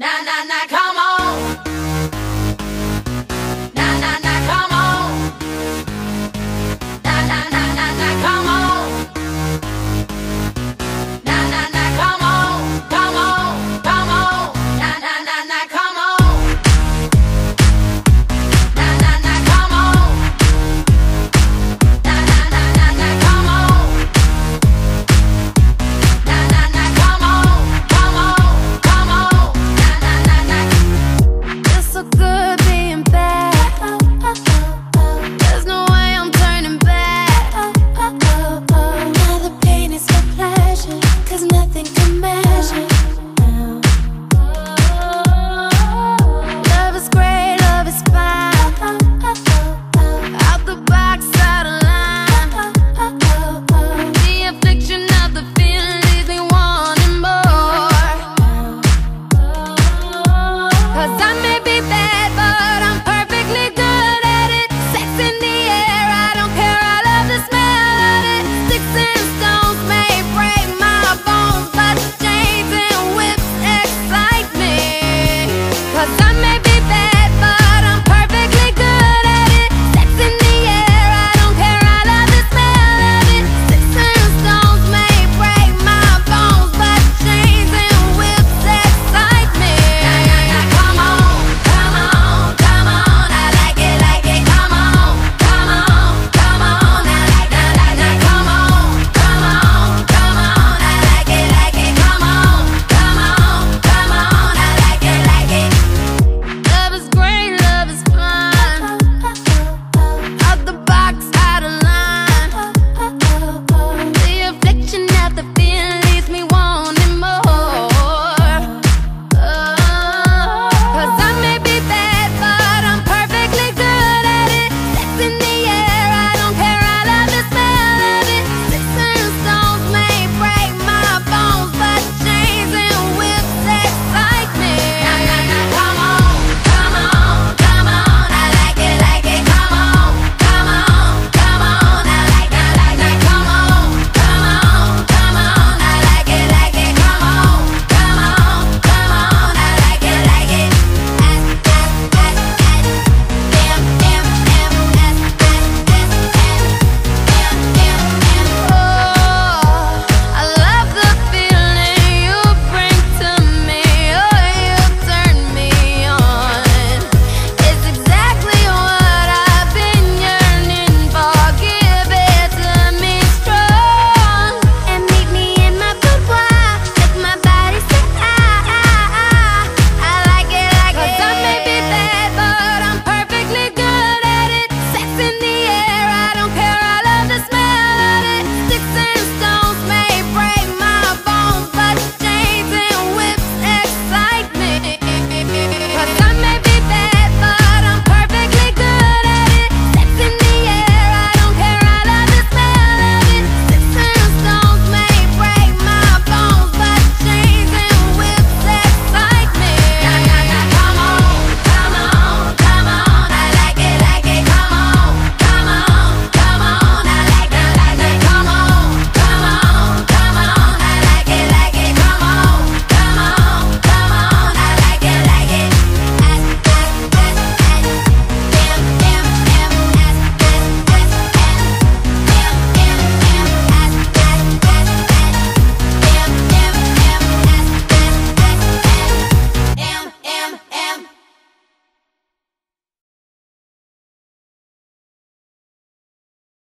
na na na. box.